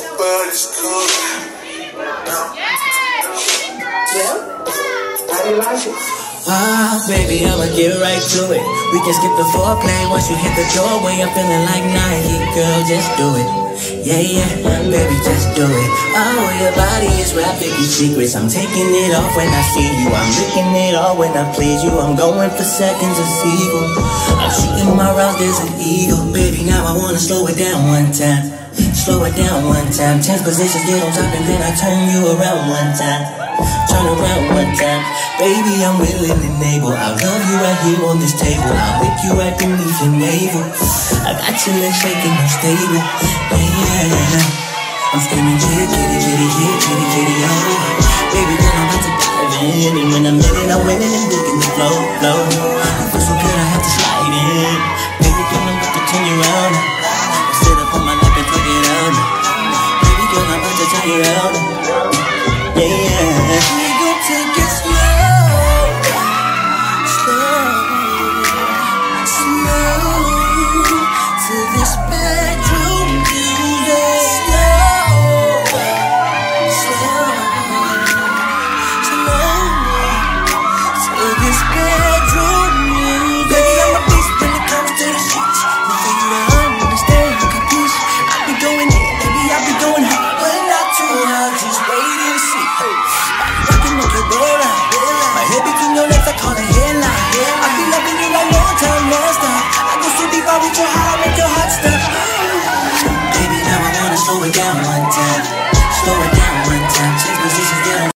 but it's cool. Well, how do you like it? Ah, baby, I'ma get right to it. We can skip the foreplay once you hit the doorway. I'm feeling like Nike, girl, just do it. Yeah, yeah, baby, just do it. Oh, your body is wrapped in these secrets. I'm taking it off when I see you. I'm licking it off when I please you. I'm going for seconds of sequel. I'm shooting my rounds, there's an eagle. Baby, now I wanna slow it down one time. Slow it down one time. Change positions, get on top, and then I turn you around one time. Turn around one time. Baby, I'm willing and able. I love you right here on this table. I'll lick you right beneath your navel. I got your legs shaking, I'm stable. Yeah. I'm screaming, kitty, kitty, kitty, kitty, kitty, kitty, oh. Baby, girl, I'm about to dive in. And when I'm in it, I'm winning and digging the flow, flow. Around. Yeah, yeah. One time. Slow it down one time. Change positions, on.